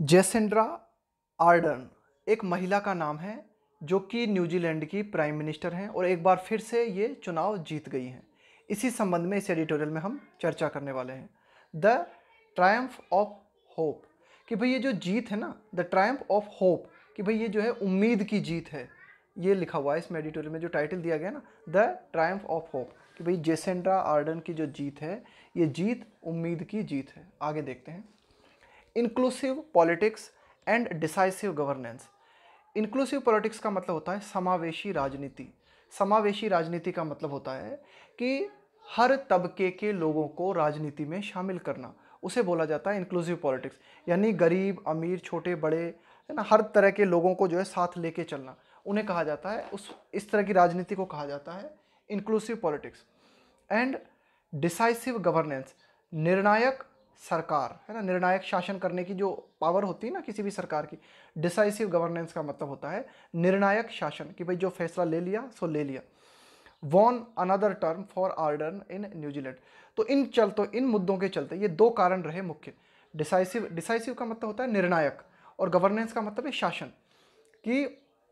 जेसेंड्रा Ardern एक महिला का नाम है, जो कि न्यूजीलैंड की प्राइम मिनिस्टर हैं और एक बार फिर से ये चुनाव जीत गई हैं। इसी संबंध में इस एडिटोरियल में हम चर्चा करने वाले हैं। द ट्रायम्फ ऑफ़ होप, कि भाई ये जो जीत है ना, द ट्रायम्फ ऑफ़ होप, कि भाई ये जो है उम्मीद की जीत है, ये लिखा हुआ है इसमें एडिटोरियल में, जो टाइटल दिया गया ना, द ट्रायम्फ ऑफ़ होप, कि भाई जेसेंड्रा आर्डन की जो जीत है, ये जीत, उम्मीद की जीत है। आगे देखते हैं। Inclusive politics and decisive governance inclusive politics का मतलब होता है समावेशी राजनीति। समावेशी राजनीति का मतलब होता है कि हर तबके के लोगों को राजनीति में शामिल करना। उसे बोला जाता है इंक्लूसिव पॉलिटिक्स यानी गरीब, अमीर, छोटे, बड़े, है ना, हर तरह के लोगों को जो है साथ लेके चलना। उन्हें कहा जाता है, उस, इस तरह की राजनीति को कहा जाता है inclusive politics and decisive governance निर्णायक सरकार, है ना? निर्णायक शासन करने की जो पावर होती है ना किसी भी सरकार की डिसाइसिव गवर्नेंस का मतलब होता है निर्णायक शासन कि भाई जो फैसला ले लिया, सो ले लिया। Won another term for Ardern in New Zealand तो इन चलते इन मुद्दों के चलते ये दो कारण रहे मुख्य। डिसाइसिव डिसाइसिव का मतलब होता है निर्णायक और गवर्नेंस का मतलब है शासन। कि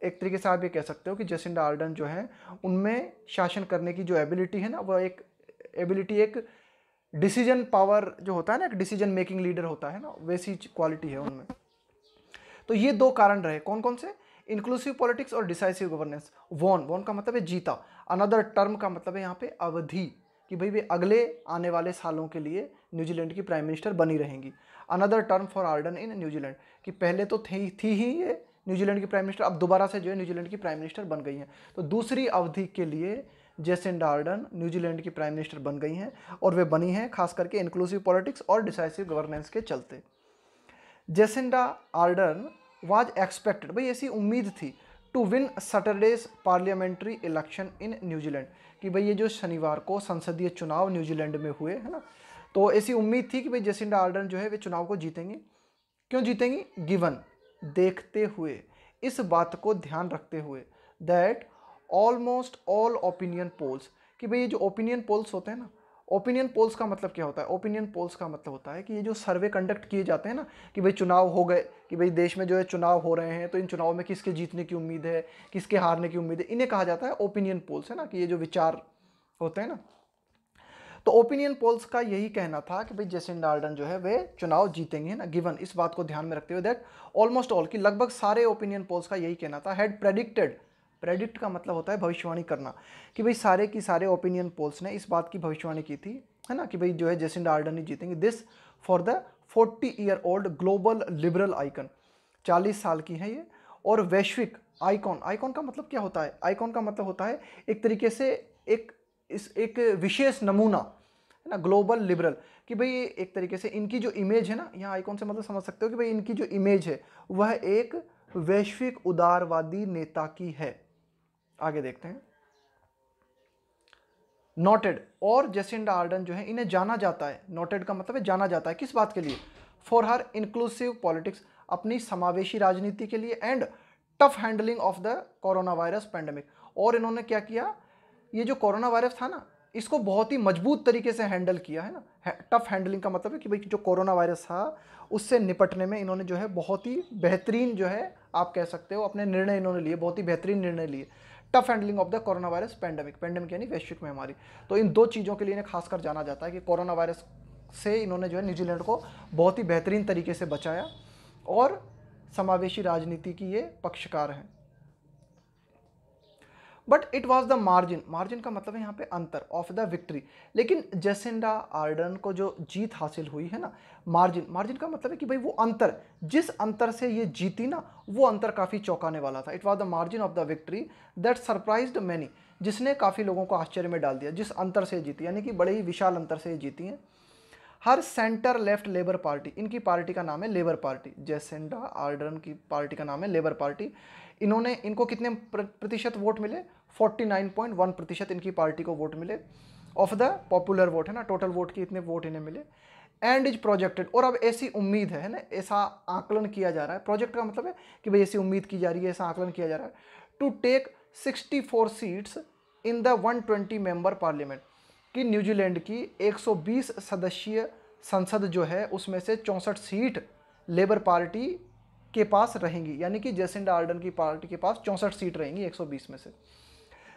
एक तरीके से आप ये कह सकते हो कि जेसिंडा आर्डन जो है, उनमें शासन करने की जो एबिलिटी है ना वह एक एबिलिटी एक डिसीज़न पावर जो होता है ना, एक डिसीज़न मेकिंग लीडर होता है ना, वैसी क्वालिटी है उनमें। तो ये दो कारण रहे। कौन कौन से? इंक्लूसिव पॉलिटिक्स और डिसाइसिव गवर्नेंस वॉन वॉन का मतलब है जीता। अनदर टर्म का मतलब है यहाँ पे अवधि, कि भाई वे अगले आने वाले सालों के लिए न्यूजीलैंड की प्राइम मिनिस्टर बनी रहेंगी। Another term for Ardern in New Zealand कि पहले तो थी थी ही ये न्यूजीलैंड की प्राइम मिनिस्टर अब दोबारा से जो है न्यूजीलैंड की प्राइम मिनिस्टर बन गई हैं। तो दूसरी अवधि के लिए जेसिंडा आर्डन न्यूजीलैंड की प्राइम मिनिस्टर बन गई हैं और वे बनी हैं खास करके इंक्लूसिव पॉलिटिक्स और डिसाइसिव गवर्नेंस के चलते। जेसिंडा आर्डन वाज एक्सपेक्टेड भाई ऐसी उम्मीद थी to win Saturday's parliamentary election in New Zealand कि भाई ये जो शनिवार को संसदीय चुनाव न्यूजीलैंड में हुए, है ना? तो ऐसी उम्मीद थी कि भाई जेसिंडा आर्डन जो है वे चुनाव को जीतेंगे। क्यों जीतेंगी? गिवन देखते हुए, इस बात को ध्यान रखते हुए that almost all opinion polls कि भाई ये जो ओपिनियन पोल्स होते हैं ना ओपिनियन पोल्स का मतलब क्या होता है? ओपिनियन पोल्स का मतलब होता है कि ये जो सर्वे कंडक्ट किए जाते हैं ना, कि भाई चुनाव हो गए, कि भाई देश में जो है चुनाव हो रहे हैं तो इन चुनाव में किसके जीतने की उम्मीद है, किसके हारने की उम्मीद है, इन्हें कहा जाता है ओपिनियन पोल्स है ना, कि ये जो विचार होते हैं ना। तो ओपिनियन पोल्स का यही कहना था कि भाई जेसिन डार्डन जो है, वे चुनाव जीतेंगे ना गिवन इस बात को ध्यान में रखते हुए दैट ऑलमोस्ट ऑल कि लगभग सारे ओपिनियन पोल्स का यही कहना था हैड प्रेडिक्टेड प्रेडिक्ट का मतलब होता है भविष्यवाणी करना। कि भाई सारे की सारे ओपिनियन पोल्स ने इस बात की भविष्यवाणी की थी, है ना? कि भाई जो है जेसिन डार्डन ही जीतेंगे। This for the forty year old global liberal icon चालीस साल की है ये। और वैश्विक आइकॉन आइकॉन का मतलब क्या होता है? आइकॉन का मतलब होता है एक तरीके से एक इस, एक विशेष नमूना, है ना? ग्लोबल लिबरल कि भाई एक तरीके से इनकी जो इमेज है ना, यहाँ आइकॉन से मतलब समझ सकते हो कि भाई इनकी जो इमेज है, वह एक वैश्विक उदारवादी नेता की है। आगे देखते हैं। नोटेड और जेसिंडा आर्डन जो है, इन्हें जाना जाता है। नोटेड का मतलब है जाना जाता है। किस बात के लिए? फॉर हर इंक्लूसिव पॉलिटिक्स अपनी समावेशी राजनीति के लिए and tough handling of the corona virus pandemic और इन्होंने क्या किया? ये जो कोरोना वायरस था ना, इसको बहुत ही मज़बूत तरीके से हैंडल किया, है ना? टफ हैंडलिंग का मतलब है कि भाई जो कोरोना वायरस था, उससे निपटने में इन्होंने जो है, बहुत ही बेहतरीन जो है, आप कह सकते हो, अपने निर्णय इन्होंने लिए, बहुत ही बेहतरीन निर्णय लिए। Tough handling of the corona virus pandemic. Pandemic यानी वैश्विक महामारी। तो इन दो चीज़ों के लिए इन्हें खासकर जाना जाता है कि कोरोना वायरस से इन्होंने जो है न्यूजीलैंड को बहुत ही बेहतरीन तरीके से बचाया और समावेशी राजनीति की ये पक्षकार हैं। But it was the margin margin का मतलब है यहाँ पे अंतर ऑफ़ द विक्ट्री लेकिन जेसिंडा आर्डन को जो जीत हासिल हुई है ना मार्जिन मार्जिन का मतलब है कि भाई वो अंतर, जिस अंतर से ये जीती ना, वो अंतर काफ़ी चौंकाने वाला था. It was the margin of the victory that surprise many जिसने काफ़ी लोगों को आश्चर्य में डाल दिया, जिस अंतर से जीती, यानी कि बड़े ही विशाल अंतर से जीती हैं. Her centre left Labour Party इनकी पार्टी का नाम है लेबर पार्टी जेसेंडा आर्डन की पार्टी का नाम है लेबर पार्टी इन्होंने, इनको कितने प्रतिशत वोट मिले? 49.1 प्रतिशत इनकी पार्टी को वोट मिले। ऑफ़ द पॉपुलर वोट है ना? टोटल वोट के इतने वोट इन्हें मिले। एंड इज़ प्रोजेक्टेड और अब ऐसी उम्मीद है ना? ऐसा आकलन किया जा रहा है। प्रोजेक्ट का मतलब है कि भाई ऐसी उम्मीद की जा रही है, ऐसा आकलन किया जा रहा है। To take 64 seats in the 120 member parliament कि न्यूजीलैंड की 120 सदस्यीय संसद जो है, उसमें से चौंसठ सीट लेबर पार्टी के पास रहेंगी, यानी कि जेसिंडा आर्डन की पार्टी के पास चौंसठ सीट रहेंगी 120 में से।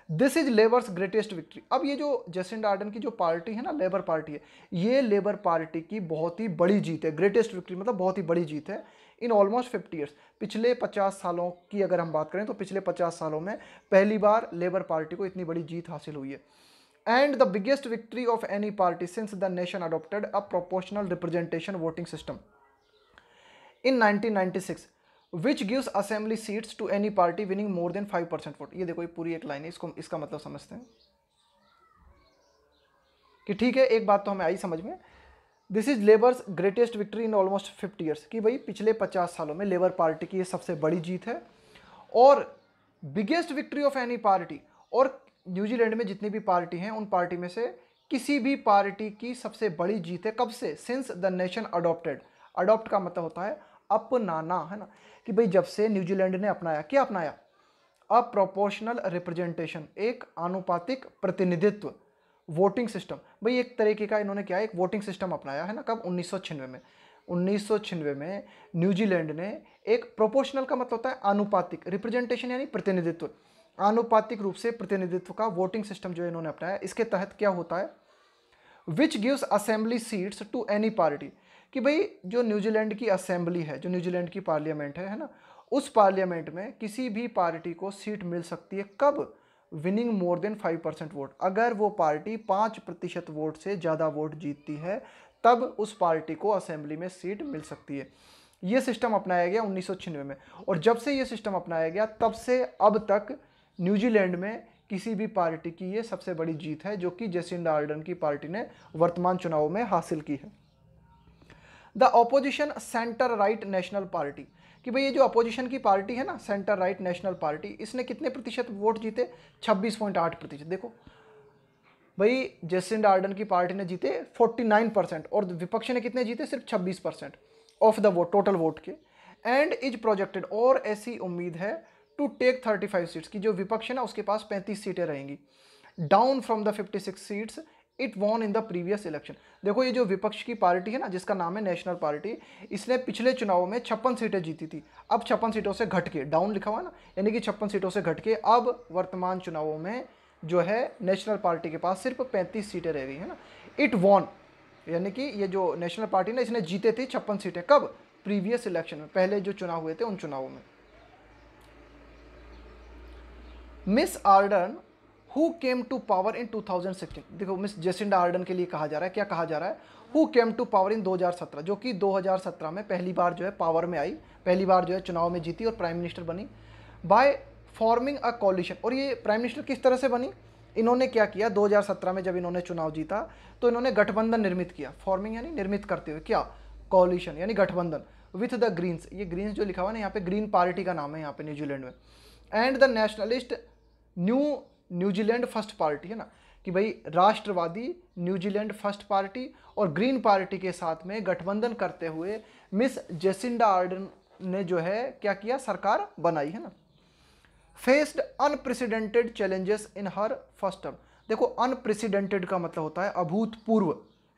This is Labour's greatest victory अब ये जो जेसिंडा आर्डन की जो पार्टी है ना लेबर पार्टी है, ये लेबर पार्टी की बहुत ही बड़ी जीत है ग्रेटेस्ट विक्ट्री मतलब बहुत ही बड़ी जीत है इन ऑलमोस्ट फिफ्टी ईयर्स पिछले पचास सालों की अगर हम बात करें तो पिछले पचास सालों में पहली बार लेबर पार्टी को इतनी बड़ी जीत हासिल हुई है। And the biggest victory of any party since the nation adopted a proportional representation voting system in 1996 which gives assembly seats to any party winning more than five percent vote ये देखो, ये पूरी एक लाइन है, इसको, इसका मतलब समझते हैं कि ठीक है, एक बात तो हमें आई समझ में। This is Labour's greatest victory in almost fifty years कि भाई पिछले पचास सालों में लेबर पार्टी की ये सबसे बड़ी जीत है, और biggest victory of any party और न्यूजीलैंड में जितनी भी पार्टी हैं, उन पार्टी में से किसी भी पार्टी की सबसे बड़ी जीत है कब से? Since the nation adopted adopt का मतलब होता है अपनाना, है ना? कि भाई जब से न्यूजीलैंड ने अपनाया, क्या अपनाया? अ प्रोपोर्शनल रिप्रेजेंटेशन, एक आनुपातिक प्रतिनिधित्व, वोटिंग सिस्टम। भाई एक तरीके का इन्होंने क्या, एक वोटिंग सिस्टम अपनाया, है ना? कब? उन्नीस में। उन्नीस में न्यूजीलैंड ने एक प्रोपोर्शनल का मतलब होता है आनुपातिक रिप्रेजेंटेशन यानी प्रतिनिधित्व। आनुपातिक रूप से प्रतिनिधित्व का वोटिंग सिस्टम जो इन्होंने अपनाया। इसके तहत क्या होता है? Which gives assembly seats to any party कि भाई जो न्यूजीलैंड की असेंबली है, जो न्यूजीलैंड की पार्लियामेंट है है ना? उस पार्लियामेंट में किसी भी पार्टी को सीट मिल सकती है। कब? Winning more than five percent vote. अगर वो पार्टी पाँच प्रतिशत वोट से ज़्यादा वोट जीतती है, तब उस पार्टी को असेंबली में सीट मिल सकती है। ये सिस्टम अपनाया गया उन्नीस सौ छियानवे में। और जब से ये सिस्टम अपनाया गया, तब से अब तक न्यूजीलैंड में किसी भी पार्टी की ये सबसे बड़ी जीत है, जो कि जेसिंडा आर्डन की पार्टी ने वर्तमान चुनाव में हासिल की है। The opposition centre right National Party. कि भाई ये जो अपोजिशन की पार्टी है ना, सेंटर राइट नेशनल पार्टी, इसने कितने प्रतिशत वोट जीते? 26.8 प्रतिशत। देखो, भाई जेसिंडा आर्डन की पार्टी ने जीते 49 परसेंट और विपक्ष ने कितने जीते? सिर्फ़ 26 percent of the vote total vote के। एंड इज़ प्रोजेक्टेड और ऐसी उम्मीद है टू टेक 35 सीट्स की जो विपक्ष है ना, उसके पास 35 सीटें रहेंगी। Down from the 56 seats it won in the previous election देखो, ये जो विपक्ष की पार्टी है ना, जिसका नाम है नेशनल पार्टी इसने पिछले चुनाव में छप्पन सीटें जीती थी। अब छप्पन सीटों से घट के डाउन लिखा हुआ ना, यानी कि छप्पन सीटों से घट के अब वर्तमान चुनावों में जो है नेशनल पार्टी के पास सिर्फ़ पैंतीस सीटें रह गई, है ना। इट वॉन यानी कि ये जो नेशनल पार्टी ना, इसने जीते थे छप्पन सीटें। कब? प्रीवियस इलेक्शन में, पहले जो चुनाव हुए थे उन चुनावों में। Miss Ardern who came to power in 2016 देखो मिस जेसिंडा आर्डन के लिए कहा जा रहा है, क्या कहा जा रहा है? Who came to power in 2017 जो कि 2017 में पहली बार जो है पावर में आई, पहली बार जो है चुनाव में जीती और प्राइम मिनिस्टर बनी बाय फॉर्मिंग अ कॉलिशन और ये प्राइम मिनिस्टर किस तरह से बनी? इन्होंने क्या किया? 2017 में जब इन्होंने चुनाव जीता तो इन्होंने गठबंधन निर्मित किया। फॉर्मिंग यानी निर्मित करते हुए। क्या? कॉलिशन यानी गठबंधन। विथ द ग्रीन्स ये ग्रीन्स जो लिखा हुआ ना, यहाँ पे ग्रीन पार्टी का नाम है यहाँ पे न्यूजीलैंड में। And the nationalist New New Zealand First Party है ना, कि भाई राष्ट्रवादी न्यूजीलैंड फ़र्स्ट पार्टी और ग्रीन पार्टी के साथ में गठबंधन करते हुए मिस जेसिंडा आर्डन ने जो है क्या किया, सरकार बनाई है ना। Faced unprecedented challenges in her first term देखो अनप्रेसिडेंटेड का मतलब होता है अभूतपूर्व,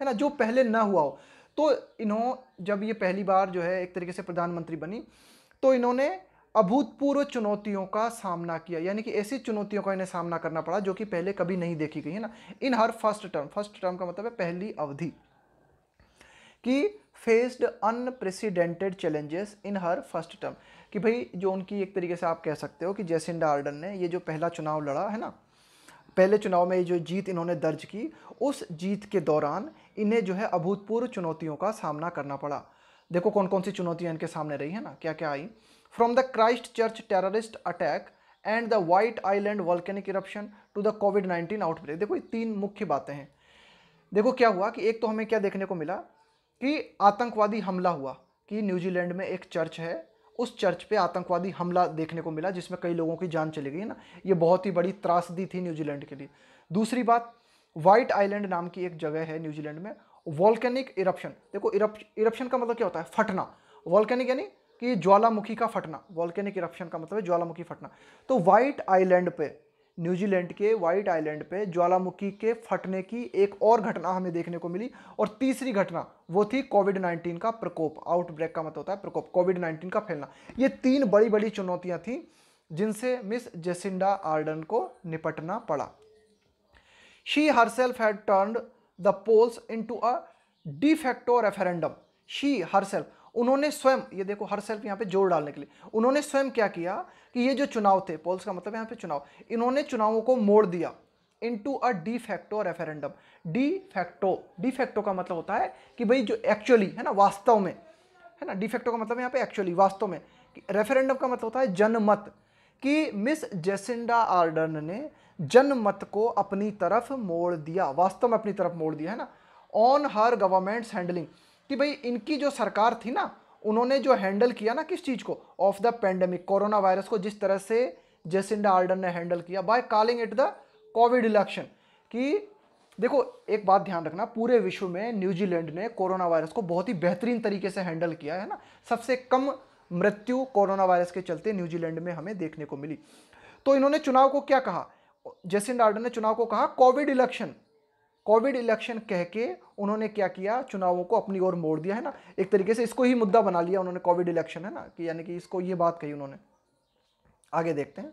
है ना, जो पहले ना हुआ हो। तो इन्हों, जब ये पहली बार जो है एक तरीके से प्रधानमंत्री बनी तो इन्होंने अभूतपूर्व चुनौतियों का सामना किया। यानी कि ऐसी चुनौतियों का इन्हें सामना करना पड़ा जो कि पहले कभी नहीं देखी गई, है ना? In her first term first term का मतलब है पहली अवधि। कि faced unprecedented challenges in her first term कि भाई, जो उनकी एक तरीके से आप कह सकते हो कि जैसिंडा आर्डन ने ये जो पहला चुनाव लड़ा, है ना? पहले चुनाव में ये जो जीत इन्होंने दर्ज की, उस जीत के दौरान इन्हें जो है अभूतपूर्व चुनौतियों का सामना करना पड़ा। देखो कौन कौन सी चुनौतियाँ इनके सामने रही, है ना? क्या क्या आई? From the Christchurch terrorist attack and the White Island volcanic eruption to the COVID-19 outbreak. देखो, ये तीन मुख्य बातें हैं। देखो, क्या हुआ कि एक तो हमें क्या देखने को मिला कि आतंकवादी हमला हुआ कि न्यूजीलैंड में एक चर्च है। उस चर्च पे आतंकवादी हमला देखने को मिला, जिसमें कई लोगों की जान चली गई ना? ये बहुत ही बड़ी त्रासदी थी न्यूजीलैंड के लिए। दूसरी बात वाइट आइलैंड नाम की एक जगह है न्यूजीलैंड में वॉल्केनिक इरप्शन देखो इरप्शन का मतलब क्या होता है? फटना। वॉल्केनिक यानी कि ज्वालामुखी का फटना वॉल्केनिक इरप्शन का मतलब है ज्वालामुखी फटना। तो वाइट आइलैंड पे न्यूजीलैंड के वाइट आइलैंड पे ज्वालामुखी के फटने की एक और घटना हमें देखने को मिली और तीसरी घटना वो थी कोविड 19 का प्रकोप आउटब्रेक का मतलब होता है प्रकोप कोविड 19 का फैलना। ये तीन बड़ी बड़ी चुनौतियाँ थी जिनसे मिस जेसिंडा आर्डन को निपटना पड़ा। She herself had turned the polls into a de facto referendum she herself उन्होंने स्वयं, ये देखो हर सेल्फ यहाँ पे ज़ोर डालने के लिए, उन्होंने स्वयं क्या किया कि ये जो चुनाव थे पोल्स का मतलब यहाँ पे चुनाव, इन्होंने चुनावों को मोड़ दिया into a de facto referendum de facto de facto का मतलब होता है कि भाई जो एक्चुअली है ना, वास्तव में, है ना डी फैक्टो का मतलब यहाँ पे एक्चुअली वास्तव में रेफरेंडम का मतलब होता है जनमत, कि मिस जेसिंडा आर्डन ने जनमत को अपनी तरफ़ मोड़ दिया, वास्तव में अपनी तरफ़ मोड़ दिया, है ना ऑन हर गवर्नमेंट्स हैंडलिंग कि भाई इनकी जो सरकार थी ना, उन्होंने जो हैंडल किया ना किस चीज़ को? Of the pandemic corona virus को जिस तरह से जेसिंडा आर्डन ने हैंडल किया by calling it the Covid election कि देखो, एक बात ध्यान रखना, पूरे विश्व में न्यूजीलैंड ने कोरोना वायरस को बहुत ही बेहतरीन तरीके से हैंडल किया है ना। सबसे कम मृत्यु कोरोना वायरस के चलते न्यूजीलैंड में हमें देखने को मिली। तो इन्होंने चुनाव को क्या कहा? जेसिंडा आर्डन ने चुनाव को कहा कोविड इलेक्शन कोविड इलेक्शन कह के उन्होंने क्या किया? चुनावों को अपनी ओर मोड़ दिया, है ना? एक तरीके से इसको ही मुद्दा बना लिया उन्होंने कोविड इलेक्शन, है ना? कि यानी कि इसको ये बात कही उन्होंने। आगे देखते हैं।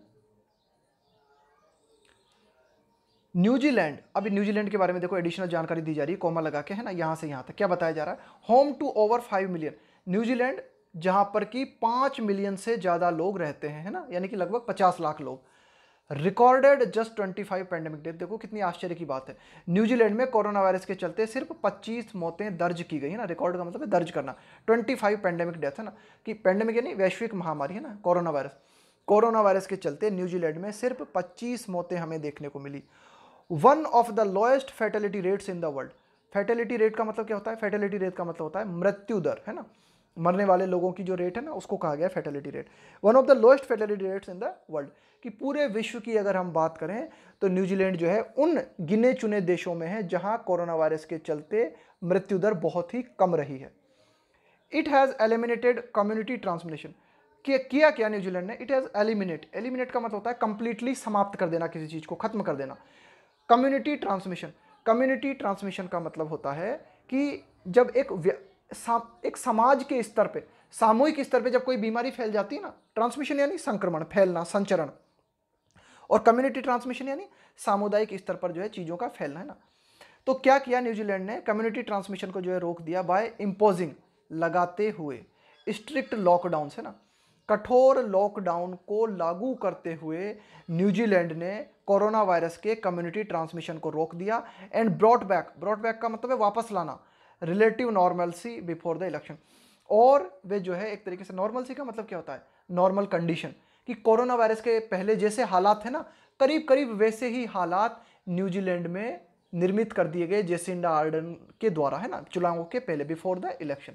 न्यूजीलैंड, अभी न्यूजीलैंड के बारे में देखो एडिशनल जानकारी दी जा रही है, कोमा लगा के, है ना? यहाँ से यहाँ तक। क्या बताया जा रहा है? Home to over five million New Zealand, जहाँ पर कि पाँच मिलियन से ज़्यादा लोग रहते हैं, है ना? यानी कि लगभग पचास लाख लोग। रिकॉर्डेड जस्ट 25 पैंडेमिक डेथ देखो कितनी आश्चर्य की बात है। न्यूजीलैंड में कोरोना वायरस के चलते सिर्फ़ 25 मौतें दर्ज की गई है ना रिकॉर्ड का मतलब है दर्ज करना। 25 पैंडेमिक डेथ है ना, कि पैंडेमिक यानी वैश्विक महामारी है ना, कोरोना वायरस। कोरोना वायरस के चलते न्यूजीलैंड में सिर्फ़ 25 मौतें हमें देखने को मिली। One of the lowest fatality rates in the world fatality rate का मतलब क्या होता है? फैटेलिटी रेट का मतलब होता है मृत्यु दर, है ना? मरने वाले लोगों की जो रेट है ना, उसको कहा गया fatality rate one of the lowest fatality rates in the world कि पूरे विश्व की अगर हम बात करें तो न्यूजीलैंड जो है, उन गिने चुने देशों में है, जहाँ कोरोना वायरस के चलते मृत्यु दर बहुत ही कम रही है. It has eliminated community transmission किया क्या न्यूजीलैंड ने? इट हैज़ एलिमिनेट एलिमिनेट का मतलब होता है कंप्लीटली समाप्त कर देना किसी चीज़ को, खत्म कर देना. कम्युनिटी ट्रांसमिशन कम्युनिटी ट्रांसमिशन का मतलब होता है कि जब एक एक समाज के स्तर पे, सामूहिक स्तर पे जब कोई बीमारी फैल जाती है ना ट्रांसमिशन यानी संक्रमण, फैलना, संचरण। और कम्युनिटी ट्रांसमिशन यानी सामुदायिक स्तर पर जो है चीज़ों का फैलना, है ना। तो क्या किया न्यूजीलैंड ने? कम्युनिटी ट्रांसमिशन को जो है रोक दिया बाय इम्पोजिंग लगाते हुए स्ट्रिक्ट लॉकडाउन है ना। कठोर लॉकडाउन को लागू करते हुए न्यूजीलैंड ने कोरोना वायरस के कम्युनिटी ट्रांसमिशन को रोक दिया एंड ब्रॉड बैक बैक का मतलब है वापस लाना। Relative normalcy before the election और वे जो है, एक तरीके से नॉर्मलसी का मतलब क्या होता है? नॉर्मल कंडीशन कि कोरोना वायरस के पहले जैसे हालात थे ना करीब करीब वैसे ही हालात न्यूजीलैंड में निर्मित कर दिए गए जेसिंडा आर्डन के द्वारा, है ना? चुनावों के पहले बिफोर द इलेक्शन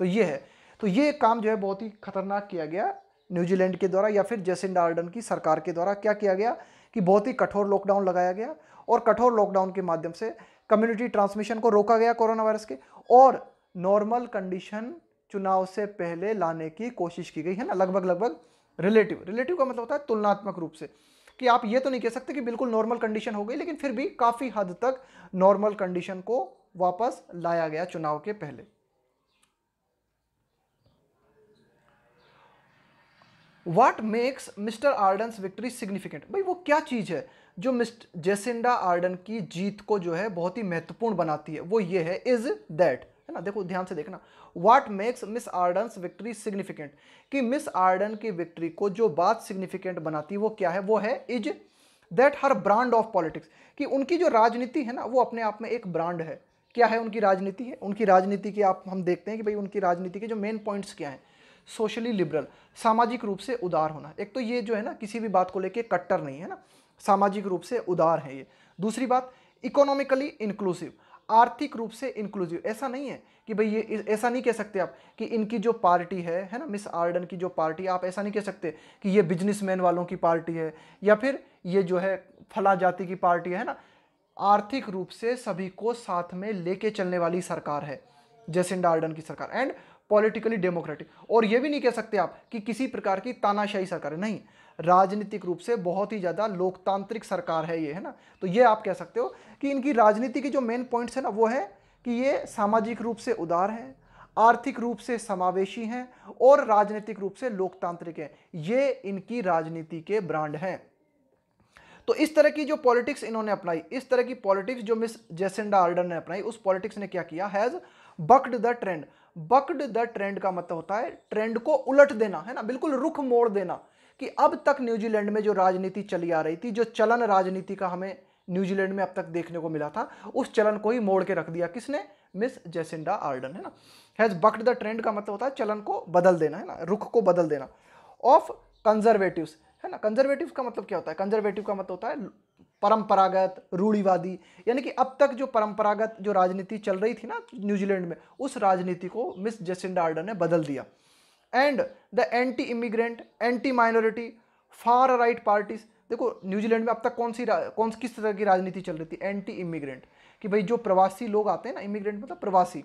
तो ये है। तो ये काम जो है, बहुत ही खतरनाक किया गया न्यूजीलैंड के द्वारा या फिर जेसिंडा आर्डन की सरकार के द्वारा। क्या किया गया कि बहुत ही कठोर लॉकडाउन लगाया गया और कठोर लॉकडाउन के माध्यम से कम्युनिटी ट्रांसमिशन को रोका गया कोरोना वायरस के और नॉर्मल कंडीशन चुनाव से पहले लाने की कोशिश की गई, है ना? लगभग लगभग रिलेटिव रिलेटिव का मतलब होता है तुलनात्मक रूप से कि आप ये तो नहीं कह सकते कि बिल्कुल नॉर्मल कंडीशन हो गई, लेकिन फिर भी काफ़ी हद तक नॉर्मल कंडीशन को वापस लाया गया चुनाव के पहले। What makes Mister Ardern victory significant भाई, वो क्या चीज़ है जो मिस्टर जेसिंडा आर्डन की जीत को जो है बहुत ही महत्वपूर्ण बनाती है? वो ये है इज़ दैट है ना? देखो, ध्यान से देखना। What makes Miss Ardern victory significant कि मिस आर्डन की विक्ट्री को जो बात सिग्निफिकेंट बनाती है, वो क्या है? वो है is that her brand of politics कि उनकी जो राजनीति है ना, वो अपने आप में एक ब्रांड है। क्या है उनकी राजनीति? है उनकी राजनीति की आप, हम देखते हैं कि भाई उनकी राजनीति के जो मेन पॉइंट्स क्या हैं? सोशली लिबरल सामाजिक रूप से उदार होना। एक तो ये जो है ना, किसी भी बात को लेके कट्टर नहीं है ना, सामाजिक रूप से उदार है ये। दूसरी बात इकोनॉमिकली इंक्लूसिव आर्थिक रूप से इंक्लूसिव ऐसा नहीं है कि भाई ये, ऐसा नहीं कह सकते आप कि इनकी जो पार्टी है है ना, मिस आर्डन की जो पार्टी, आप ऐसा नहीं कह सकते कि ये बिजनेसमैन वालों की पार्टी है, या फिर ये जो है फला जाति की पार्टी है ना, आर्थिक रूप से सभी को साथ में लेके चलने वाली सरकार है जेसिंडा आर्डन की सरकार। And politically democratic. और ये भी नहीं कह सकते आप कि किसी प्रकार की तानाशाही सरकार है। नहीं, राजनीतिक रूप से बहुत ही ज़्यादा लोकतांत्रिक सरकार है ये, है ना? तो ये आप कह सकते हो कि इनकी राजनीति के जो मेन पॉइंट्स है ना, वो है कि ये सामाजिक रूप से उदार हैं, आर्थिक रूप से समावेशी हैं और राजनीतिक रूप से लोकतांत्रिक हैं। ये इनकी राजनीति के ब्रांड हैं। तो इस तरह की जो पॉलिटिक्स इन्होंने अपनाई, इस तरह की पॉलिटिक्स जो मिस जेसेंडा आर्डर ने अपनाई, उस पॉलिटिक्स ने क्या किया? Has bucked the trend bucked the trend का मतलब होता है, ट्रेंड को उलट देना, है ना? बिल्कुल रुख मोड़ देना कि अब तक न्यूजीलैंड में जो राजनीति चली आ रही थी, जो चलन राजनीति का हमें न्यूजीलैंड में अब तक देखने को मिला था, उस चलन को ही मोड़ के रख दिया किसने? मिस जेसिंडा आर्डन, है ना? हैज़ बक्ड द ट्रेंड का मतलब होता है चलन को बदल देना, है ना? रुख को बदल देना। ऑफ़ कंजर्वेटिव है ना? कंजर्वेटिव का मतलब क्या होता है? कंजर्वेटिव का मतलब होता है परंपरागत, रूढ़ीवादी, यानी कि अब तक जो परंपरागत जो राजनीति चल रही थी ना न्यूजीलैंड में, उस राजनीति को मिस जेसिंडा आर्डन ने बदल दिया। And the anti immigrant anti minority far right parties, देखो न्यूजीलैंड में अब तक कौन सी कौन सी किस तरह की राजनीति चल रही थी? एंटी इमिग्रेंट कि भाई जो प्रवासी लोग आते हैं ना, इमिग्रेंट मतलब प्रवासी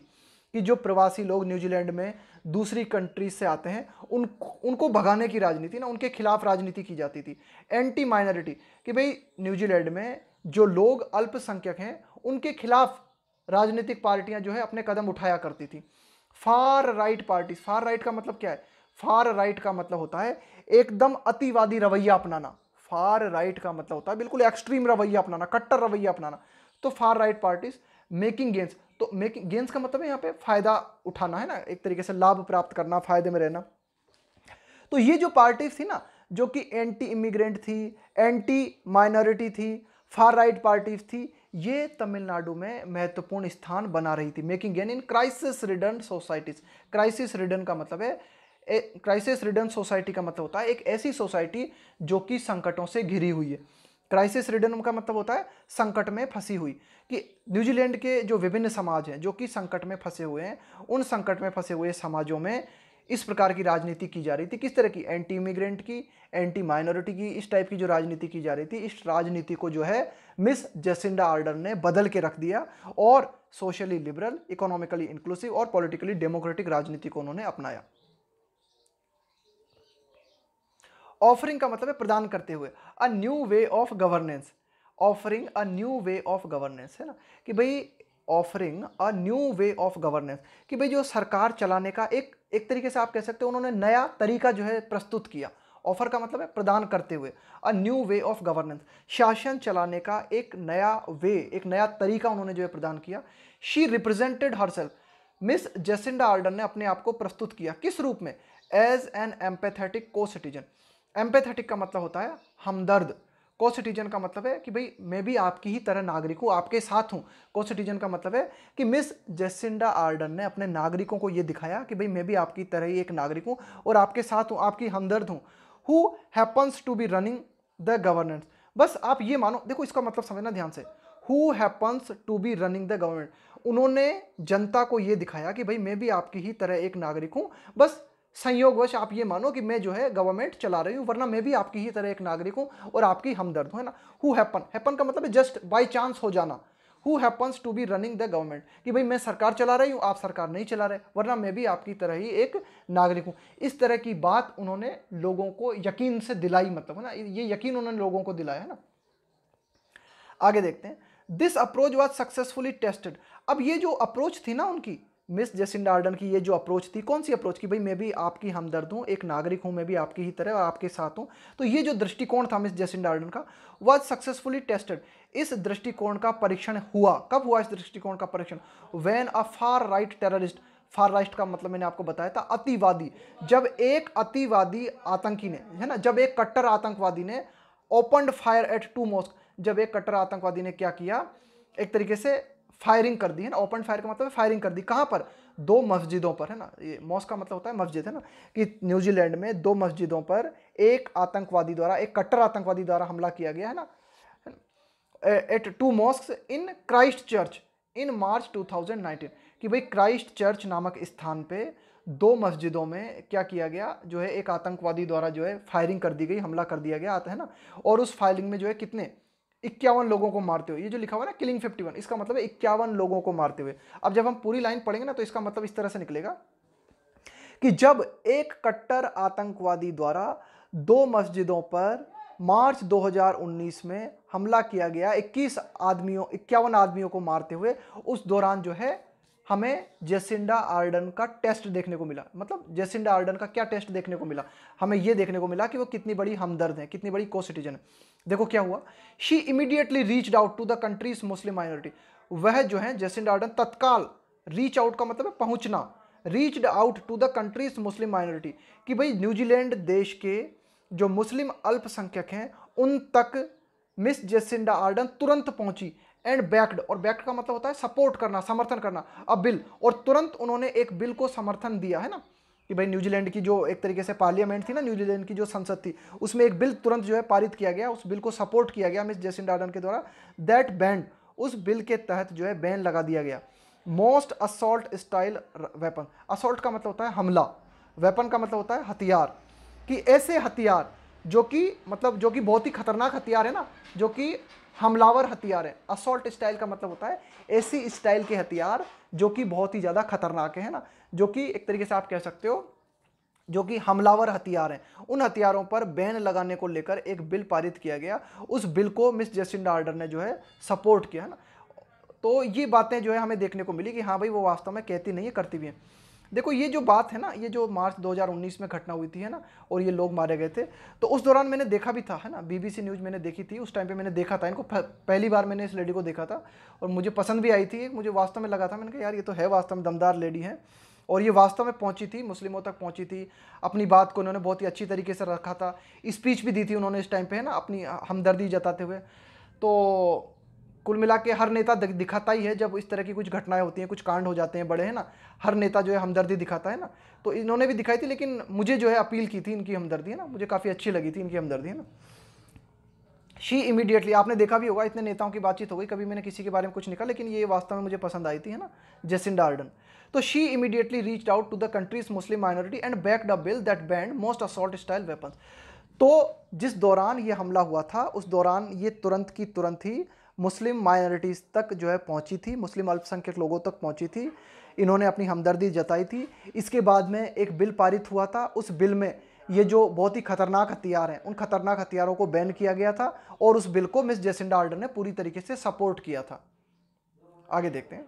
कि जो प्रवासी लोग न्यूजीलैंड में दूसरी कंट्रीज़ से आते हैं, उन, उनको भगाने की राजनीति ना, उनके खिलाफ राजनीति की जाती थी। एंटी माइनॉरिटी कि भाई न्यूजीलैंड में जो लोग अल्पसंख्यक हैं, उनके खिलाफ राजनीतिक पार्टियाँ जो है, अपने कदम उठाया करती थी। Far right party far right का मतलब क्या है? फार राइट का मतलब होता है एकदम अतिवादी रवैया अपनाना। फार राइट का मतलब होता है बिल्कुल एक्सट्रीम रवैया अपनाना, कट्टर रवैया अपनाना। तो far right parties making gains तो मेकिंग गेंस का मतलब है यहाँ पे फ़ायदा उठाना, है ना? एक तरीके से लाभ प्राप्त करना, फ़ायदे में रहना। तो ये जो पार्टीज़ थी ना, जो कि एंटी इमिग्रेंट थी एंटी माइनॉरिटी थी फार राइट पार्टीज़ थी, ये तमिलनाडु में महत्वपूर्ण स्थान बना रही थी। Making gain in crisis ridden societies crisis ridden का मतलब है क्राइसिस रिडन सोसाइटी का मतलब होता है, एक ऐसी सोसाइटी जो कि संकटों से घिरी हुई है। क्राइसिस रिडन का मतलब होता है संकट में फंसी हुई। कि न्यूजीलैंड के जो विभिन्न समाज हैं, जो कि संकट में फंसे हुए हैं, उन संकट में फंसे हुए समाजों में इस प्रकार की राजनीति की जा रही थी। किस तरह की? एंटी इमिग्रेंट की एंटी माइनॉरिटी की, इस टाइप की जो राजनीति की जा रही थी, इस राजनीति को जो है मिस जसिंडा आर्डर ने बदल के रख दिया और सोशली लिबरल, इकोनॉमिकली इंक्लूसिव और पॉलिटिकली डेमोक्रेटिक राजनीति को उन्होंने अपनाया। ऑफरिंग का मतलब है प्रदान करते हुए a new way of governance offering a new way of governance है ना? कि भाई offering a new way of governance कि भाई जो सरकार चलाने का एक एक तरीके से आप कह सकते हो उन्होंने नया तरीका जो है प्रस्तुत किया। ऑफ़र का मतलब है प्रदान करते हुए a new way of governance शासन चलाने का एक नया वे एक नया तरीका उन्होंने जो है प्रदान किया। She represented her Miss Jacinda Ardern ने अपने आप को प्रस्तुत किया। किस रूप में? एज एन एम्पेथेटिक को सिटीजन एम्पेथेटिक का मतलब होता है हमदर्द। को सिटीजन का मतलब है कि भाई, मैं भी आपकी ही तरह नागरिक हूँ, आपके साथ हूँ। को सिटीजन का मतलब है कि मिस जेसिंडा आर्डन ने अपने नागरिकों को ये दिखाया कि भाई, मैं भी आपकी तरह ही एक नागरिक हूँ और आपके साथ हूँ, आपकी हमदर्द हूँ। Who happens to be running the governance बस आप ये मानो, देखो इसका मतलब समझना ध्यान से। Who happens to be running the government उन्होंने जनता को ये दिखाया कि भाई, मैं भी आपकी ही तरह एक नागरिक हूँ। बस संयोगवश आप ये मानो कि मैं जो है गवर्नमेंट चला रही हूँ, वरना मैं भी आपकी ही तरह एक नागरिक हूँ और आपकी हमदर्द हूँ, है ना? हु हैपन हैपन का मतलब है जस्ट बाई चांस हो जाना। Who happens to be running the government कि भाई मैं सरकार चला रही हूँ, आप सरकार नहीं चला रहे, वरना मैं भी आपकी तरह ही एक नागरिक हूँ। इस तरह की बात उन्होंने लोगों को यकीन से दिलाई मतलब है ना? ये यकीन उन्होंने लोगों को दिलाया, है ना? आगे देखते हैं। This approach was successfully tested अब ये जो अप्रोच थी ना उनकी मिस जेसिंडा आर्डन की ये जो अप्रोच थी, कौन सी अप्रोच की? भाई, मैं भी आपकी हमदर्द हूँ, एक नागरिक हूँ, मैं भी आपकी ही तरह आपके साथ हूँ। तो ये जो दृष्टिकोण था मिस जेसिंडा आर्डन का वह सक्सेसफुली टेस्टेड इस दृष्टिकोण का परीक्षण हुआ। कब हुआ इस दृष्टिकोण का परीक्षण? When a far right terrorist far right का मतलब मैंने आपको बताया था, अतिवादी। जब एक अतिवादी आतंकी ने, है ना, जब एक कट्टर आतंकवादी ने open fire at two mosque जब एक कट्टर आतंकवादी ने क्या किया? एक तरीके से फायरिंग कर दी है ना, ओपन फायर का मतलब फायरिंग कर दी। कहाँ पर? दो मस्जिदों पर, है ना? ये मॉस का मतलब होता है मस्जिद, है ना? कि न्यूजीलैंड में दो मस्जिदों पर एक आतंकवादी द्वारा, एक कट्टर आतंकवादी द्वारा हमला किया गया, है ना? At two mosque in Christchurch, in March 2019 कि भाई क्राइस्ट चर्च नामक स्थान पे दो मस्जिदों में क्या किया गया? जो है एक आतंकवादी द्वारा जो है फायरिंग कर दी गई, हमला कर दिया गया आता है ना? और उस फायरिंग में जो है कितने? इक्यावन लोगों को मारते हुए। ये जो लिखा हुआ ना किलिंग फिफ्टी वन इसका मतलब है इक्यावन लोगों को मारते हुए। अब जब हम पूरी लाइन पढ़ेंगे ना तो इसका मतलब इस तरह से निकलेगा कि जब एक कट्टर आतंकवादी द्वारा दो मस्जिदों पर मार्च 2019 में हमला किया गया 21 आदमियों, इक्यावन आदमियों को मारते हुए, उस दौरान जो है हमें जेसिंडा आर्डन का टेस्ट देखने को मिला। मतलब जेसिंडा आर्डन का क्या टेस्ट देखने को मिला? हमें यह देखने को मिला कि वो कितनी बड़ी हमदर्द है, कितनी बड़ी को सिटीजन है। देखो क्या हुआ। She immediately reach out to the countries Muslim minority वह जो है जेसिंडा आर्डन तत्काल रीच आउट का मतलब है पहुँचना। Reached out to the countries Muslim minority कि भाई न्यूजीलैंड देश के जो मुस्लिम अल्पसंख्यक हैं, उन तक मिस जेसिंडा आर्डन तुरंत पहुँची। एंड बैक्ड और बैक्ड का मतलब होता है सपोर्ट करना, समर्थन करना। अब बिल, और तुरंत उन्होंने एक बिल को समर्थन दिया, है ना? कि भाई न्यूजीलैंड की जो एक तरीके से पार्लियामेंट थी ना न्यूजीलैंड की जो संसद थी, उसमें एक बिल तुरंत जो है पारित किया गया, उस बिल को सपोर्ट किया गया मिस जेसिन डार्डन के द्वारा। दैट बैंड उस बिल के तहत जो है बैन लगा दिया गया। Most assault style weapon assault का मतलब होता है हमला। वेपन का मतलब होता है हथियार। कि ऐसे हथियार, जो कि मतलब जो कि बहुत ही खतरनाक हथियार है ना, जो कि हमलावर हथियार है। असॉल्ट स्टाइल का मतलब होता है ऐसी स्टाइल के हथियार जो कि बहुत ही ज़्यादा खतरनाक है ना? जो कि एक तरीके से आप कह सकते हो, जो कि हमलावर हथियार हैं। उन हथियारों पर बैन लगाने को लेकर एक बिल पारित किया गया। उस बिल को मिस जेसिंडा आर्डर ने जो है सपोर्ट किया, है ना? तो ये बातें जो है हमें देखने को मिली कि हाँ भाई, वो वास्तव में कहती नहीं है, करती भी हैं। देखो, ये जो बात है ना, ये जो मार्च 2019 में घटना हुई थी, है ना, और ये लोग मारे गए थे तो उस दौरान मैंने देखा भी था, है ना बीबीसी न्यूज़ मैंने देखी थी, उस टाइम पे मैंने देखा था, इनको पहली बार मैंने इस लेडी को देखा था, और मुझे पसंद भी आई थी मुझे वास्तव में लगा था, मैंने कहा, यार, ये तो है वास्तव में, दमदार लेडी है। और ये वास्तव में पहुँची थी, मुस्लिमों तक पहुँची थी, अपनी बात को उन्होंने बहुत ही अच्छी तरीके से रखा था, स्पीच भी दी थी उन्होंने इस टाइम पे, है ना, अपनी हमदर्दी जताते हुए तो कुल मिला के हर नेता दिखाता ही है, जब इस तरह की कुछ घटनाएँ होती हैं, कुछ कांड हो जाते हैं, बड़े, हैं ना? हर नेता जो है हमदर्दी दिखाता है ना? तो इन्होंने भी दिखाई थी, लेकिन मुझे जो है अपील की थी इनकी हमदर्दी, है ना? मुझे काफ़ी अच्छी लगी थी इनकी हमदर्दी, है ना? शी इमीडिएटली आपने देखा भी होगा, इतने नेताओं की बातचीत हो गई, कभी मैंने किसी के बारे में कुछ निकला लेकिन ये वास्तव में मुझे पसंद आई थी, है ना? जेसिन डार्डन तो she immediately reach out to the countries Muslim minority and back the bill that banned most assault style weapon तो जिस दौरान ये हमला हुआ था, उस दौरान ये तुरंत की तुरंत ही मुस्लिम माइनॉरिटीज़ तक जो है पहुँची थी, मुस्लिम अल्पसंख्यक लोगों तक पहुँची थी। इन्होंने अपनी हमदर्दी जताई थी। इसके बाद में एक बिल पारित हुआ था। उस बिल में ये जो बहुत ही खतरनाक हथियार हैं, उन खतरनाक हथियारों को बैन किया गया था और उस बिल को मिस जेसिंडा आर्डर ने पूरी तरीके से सपोर्ट किया था। आगे देखते हैं।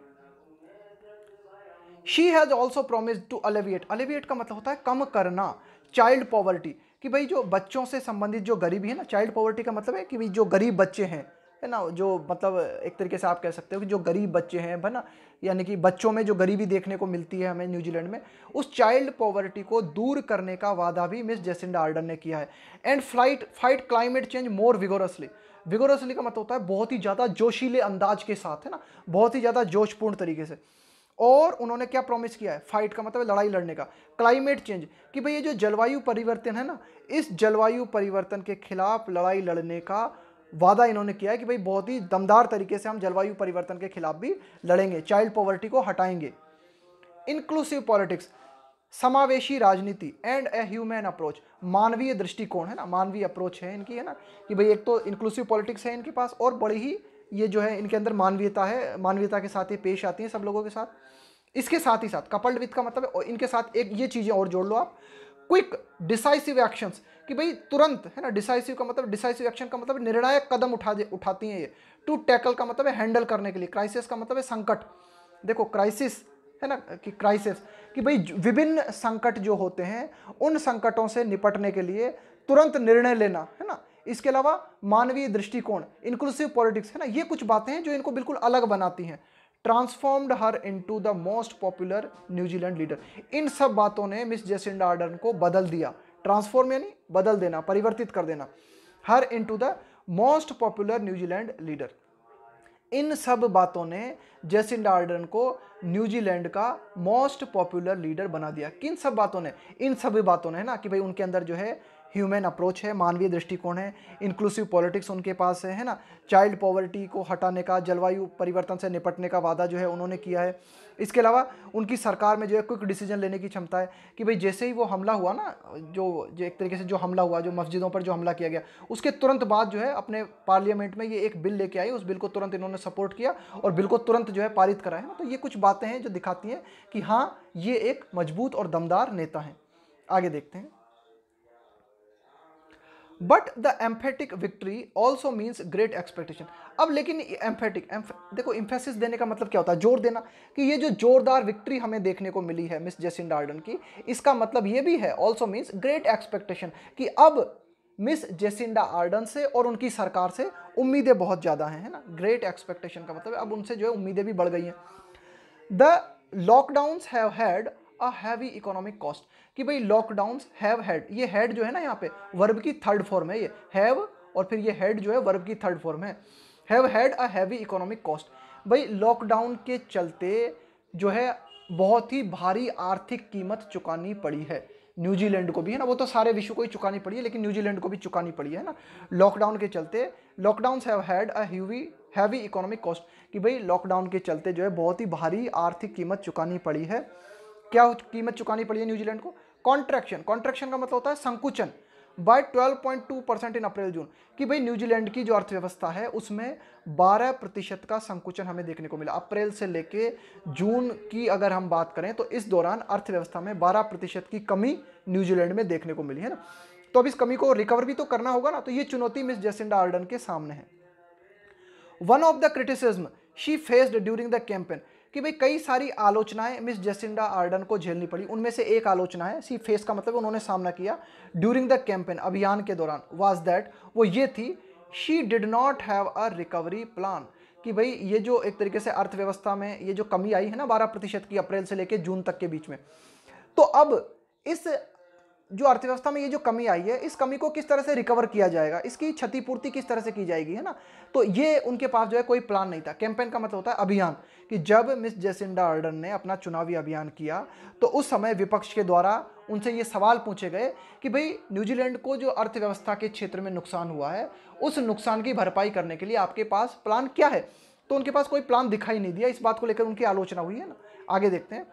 She has also promise to alleviate alleviate का मतलब होता है कम करना चाइल्ड पॉवर्टी कि भाई जो बच्चों से संबंधित जो गरीबी है ना चाइल्ड पॉवर्टी का मतलब है कि भाई जो गरीब बच्चे हैं है ना, जो मतलब एक तरीके से आप कह सकते हो कि जो गरीब बच्चे हैं, है ना, यानी कि बच्चों में जो गरीबी देखने को मिलती है हमें न्यूजीलैंड में, उस चाइल्ड पॉवर्टी को दूर करने का वादा भी मिस जेसिंडा आर्डन ने किया है। And flight fight climate change more vigorously vigorously का मतलब होता है बहुत ही ज़्यादा जोशीले अंदाज के साथ, है ना, बहुत ही ज़्यादा जोशपूर्ण तरीके से। और उन्होंने क्या प्रॉमिस किया है? फाइट का मतलब लड़ाई लड़ने का। क्लाइमेट चेंज कि भाई ये जो जलवायु परिवर्तन है ना, इस जलवायु परिवर्तन के खिलाफ लड़ाई लड़ने का वादा इन्होंने किया है कि भाई बहुत ही दमदार तरीके से हम जलवायु परिवर्तन के खिलाफ भी लड़ेंगे चाइल्ड पॉवर्टी को हटाएँगे। इंक्लूसिव पॉलिटिक्स समावेशी राजनीति एंड ए ह्यूमन अप्रोच मानवीय दृष्टिकोण है ना, मानवीय अप्रोच है इनकी, है ना, कि भाई एक तो इंक्लूसिव पॉलिटिक्स है इनके पास और बड़ी ही ये जो है इनके अंदर मानवीयता है, मानवीयता के साथ ये पेश आती है सब लोगों के साथ। इसके साथ ही साथ कपल्ड विथ का मतलब इनके साथ एक ये चीज़ें और जोड़ लो आप। क्विक डिसाइसिव एक्शंस कि भाई तुरंत, है ना डिसाइसिव का मतलब डिसाइसिव एक्शन का मतलब निर्णायक कदम उठा उठाती हैं ये। टू टैकल का मतलब है हैंडल करने के लिए। क्राइसिस का मतलब है संकट। देखो क्राइसिस है ना, कि क्राइसिस कि भाई विभिन्न संकट जो होते हैं, उन संकटों से निपटने के लिए तुरंत निर्णय लेना, है ना। इसके अलावा मानवीय दृष्टिकोण इंक्लूसिव पॉलिटिक्स है ना, ये कुछ बातें हैं जो इनको बिल्कुल अलग बनाती हैं। Transformed her into the most popular New Zealand leader इन सब बातों ने मिस जेसिंडा आर्डन को बदल दिया। ट्रांसफॉर्म यानी बदल देना, परिवर्तित कर देना। Her into the most popular New Zealand leader इन सब बातों ने जेसिंडा आर्डन को न्यूजीलैंड का मोस्ट पॉपुलर लीडर बना दिया। किन सब बातों ने? इन सभी बातों ने है ना कि भाई उनके अंदर जो है ह्यूमन अप्रोच है, मानवीय दृष्टिकोण है इंक्लूसिव पॉलिटिक्स उनके पास है है ना? चाइल्ड पॉवर्टी को हटाने का, जलवायु परिवर्तन से निपटने का वादा जो है उन्होंने किया है। इसके अलावा उनकी सरकार में जो है क्विक डिसीज़न लेने की क्षमता है कि भाई जैसे ही वो हमला हुआ ना, जो जो एक तरीके से जो हमला हुआ, जो मस्जिदों पर जो हमला किया गया, उसके तुरंत बाद जो है अपने पार्लियामेंट में ये एक बिल लेके आई, उस बिल को तुरंत इन्होंने सपोर्ट किया और बिल को तुरंत जो है पारित करा है। तो ये कुछ बातें हैं जो दिखाती हैं कि हाँ ये एक मज़बूत और दमदार नेता हैं। आगे देखते हैं। But the emphatic victory also means great expectation अब लेकिन एम्फेटिक देखो इम्फेसिस देने का मतलब क्या होता है? ज़ोर देना कि ये जो जोरदार विक्ट्री हमें देखने को मिली है मिस जेसिन डार्डन की, इसका मतलब ये भी है ऑल्सो मीन्स ग्रेट एक्सपेक्टेशन कि अब मिस जेसिंडा आर्डन से और उनकी सरकार से उम्मीदें बहुत ज़्यादा हैं, है ना? ग्रेट एक्सपेक्टेशन का मतलब अब उनसे जो है उम्मीदें भी बढ़ गई हैं। The lockdowns have had a heavy economic cost कि भाई लॉकडाउन हैव हैड ये हैड जो है ना यहाँ पे वर्ब की थर्ड फॉर्म है ये। हैव और फिर ये हैड जो है वर्ब की थर्ड फॉर्म है। Have had a heavy economic cost भाई लॉकडाउन के चलते जो है बहुत ही भारी आर्थिक कीमत चुकानी पड़ी है। न्यूजीलैंड को भी, है ना, वो तो सारे विश्व को ही चुकानी पड़ी है, लेकिन न्यूजीलैंड को भी चुकानी पड़ी है ना। लॉकडाउन के चलते lockdown have had a heavy economic cost कि भाई लॉकडाउन के चलते जो है बहुत ही भारी आर्थिक कीमत चुकानी पड़ी है। क्या कीमत चुकानी पड़ी है न्यूजीलैंड को? कॉन्ट्रैक्शन कॉन्ट्रैक्शन का मतलब होता है संकुचन बाय 12.2 परसेंट इन अप्रैल जून कि भाई न्यूजीलैंड की जो अर्थव्यवस्था है, उसमें 12 प्रतिशत का संकुचन हमें देखने को मिला। अप्रैल से लेके जून की अगर हम बात करें तो इस दौरान अर्थव्यवस्था में 12 प्रतिशत की कमी न्यूजीलैंड में देखने को मिली, है ना? तो अब इस कमी को रिकवर भी तो करना होगा ना तो ये चुनौती मिस जेसिंडा आर्डन के सामने है। One of the criticism she faced during the campaign कि भाई कई सारी आलोचनाएँ, मिस जेसिंडा आर्डन को झेलनी पड़ी। उनमें से एक आलोचना है सी फेस का मतलब उन्होंने सामना किया ड्यूरिंग द कैंपेन अभियान के दौरान। वाज दैट वो ये थी she did not have a recovery plan कि भाई ये जो एक तरीके से अर्थव्यवस्था में ये जो कमी आई है ना, बारह प्रतिशत की अप्रैल से लेकर जून तक के बीच में। तो अब इस जो अर्थव्यवस्था में ये जो कमी आई है, इस कमी को किस तरह से रिकवर किया जाएगा? इसकी क्षतिपूर्ति किस तरह से की जाएगी, है ना? तो ये उनके पास जो है कोई प्लान नहीं था। कैंपेन का मतलब होता है अभियान कि जब मिस जेसिंडा आर्डन ने अपना चुनावी अभियान किया तो उस समय विपक्ष के द्वारा उनसे ये सवाल पूछे गए कि भाई, न्यूजीलैंड को जो अर्थव्यवस्था के क्षेत्र में नुकसान हुआ है, उस नुकसान की भरपाई करने के लिए आपके पास प्लान क्या है? तो उनके पास कोई प्लान दिखाई नहीं दिया। इस बात को लेकर उनकी आलोचना हुई, है ना? आगे देखते हैं।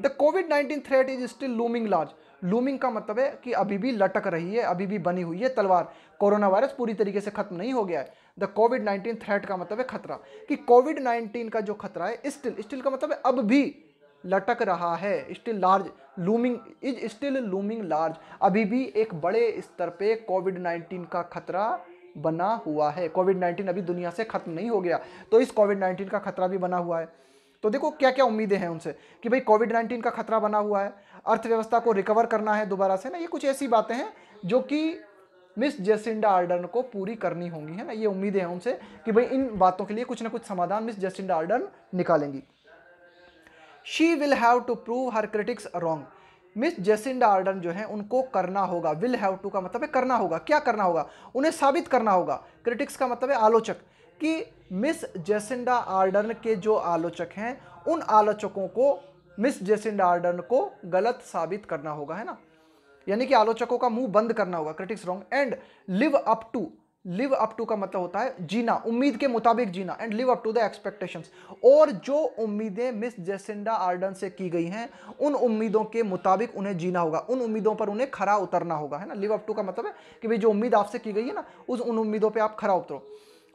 The covid nineteen threat is still looming large looming का मतलब है कि अभी भी लटक रही है, अभी भी बनी हुई है तलवार। कोरोना वायरस पूरी तरीके से खत्म नहीं हो गया है। द कोविड नाइन्टीन थ्रेट का मतलब है खतरा। कि कोविड नाइन्टीन का जो खतरा है स्टिल स्टिल का मतलब है अब भी लटक रहा है। Still large looming is still looming large अभी भी एक बड़े स्तर पे कोविड नाइन्टीन का खतरा बना हुआ है। कोविड नाइन्टीन अभी दुनिया से खत्म नहीं हो गया। तो इस कोविड नाइन्टीन का खतरा भी बना हुआ है। तो देखो क्या क्या उम्मीदें हैं उनसे कि भाई कोविड नाइन्टीन का खतरा बना हुआ है, अर्थव्यवस्था को रिकवर करना है दोबारा से ना, ये कुछ ऐसी बातें हैं जो कि मिस जेसिंडा आर्डन को पूरी करनी होंगी, है ना? ये उम्मीदें हैं उनसे कि भाई इन बातों के लिए कुछ ना कुछ समाधान miss Jacinda Ardern निकालेंगी। She will have to prove her critics wrong miss Jacinda Ardern जो है, उनको करना होगा। विल हैव टू का मतलब है करना होगा। क्या करना होगा? उन्हें साबित करना होगा। क्रिटिक्स का मतलब है आलोचक। कि मिस जेसिंडा आर्डन के जो आलोचक हैं, उन आलोचकों को, मिस जेसिंडा आर्डन को गलत साबित करना होगा, है ना? यानी कि आलोचकों का मुँह बंद करना होगा critics wrong and live up to live up to का मतलब होता है जीना, उम्मीद के मुताबिक जीना and live up to the expectations और जो उम्मीदें मिस जेसिंडा आर्डन से की गई हैं, उन उम्मीदों के मुताबिक उन्हें जीना होगा, उन उम्मीदों पर उन्हें खरा उतरना होगा, है ना? लिव अप टू का मतलब है कि भाई जो उम्मीद आपसे की गई है ना, उस उन उम्मीदों पर आप खरा उतरो।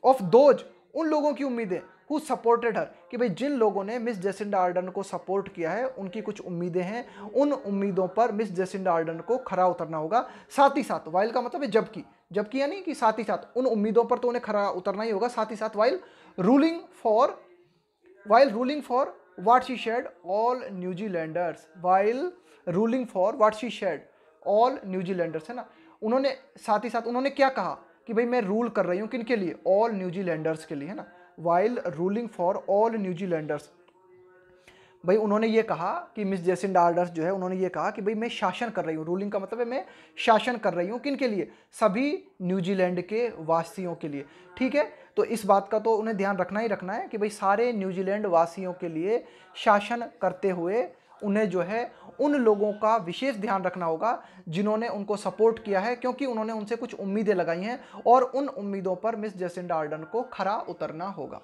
ऑफ़ दोज उन लोगों की उम्मीदें हु सपोर्टेड हर कि भाई जिन लोगों ने मिस जेसिंडा आर्डन को सपोर्ट किया है, उनकी कुछ उम्मीदें हैं, उन उम्मीदों पर मिस जेसिंडा आर्डन को खरा उतरना होगा। साथ ही साथ वाइल का मतलब है जबकि जबकि यानी कि साथ ही साथ, उन उम्मीदों पर तो उन्हें खरा उतरना ही होगा। साथ ही साथ while ruling for while ruling for what she said all New Zealanders while ruling for what she said all New Zealanders है ना? उन्होंने, साथ ही साथ उन्होंने क्या कहा? कि भाई मैं रूल कर रही हूँ किन के लिए ऑल न्यूजीलैंडर्स के लिए, है ना? While ruling for all New Zealanders भाई उन्होंने ये कहा कि मिस जेसिन डार्डर्स जो है, उन्होंने ये कहा कि भाई मैं शासन कर रही हूँ। रूलिंग का मतलब है मैं शासन कर रही हूँ किन के लिए? सभी न्यूजीलैंड के वासियों के लिए। ठीक है? तो इस बात का तो उन्हें ध्यान रखना ही रखना है कि भाई सारे न्यूजीलैंड वासियों के लिए शासन करते हुए उन्हें जो है उन लोगों का विशेष ध्यान रखना होगा, जिन्होंने उनको सपोर्ट किया है, क्योंकि उन्होंने उनसे कुछ उम्मीदें लगाई हैं और उन उम्मीदों पर मिस जेसिंडा आर्डन को खरा उतरना होगा।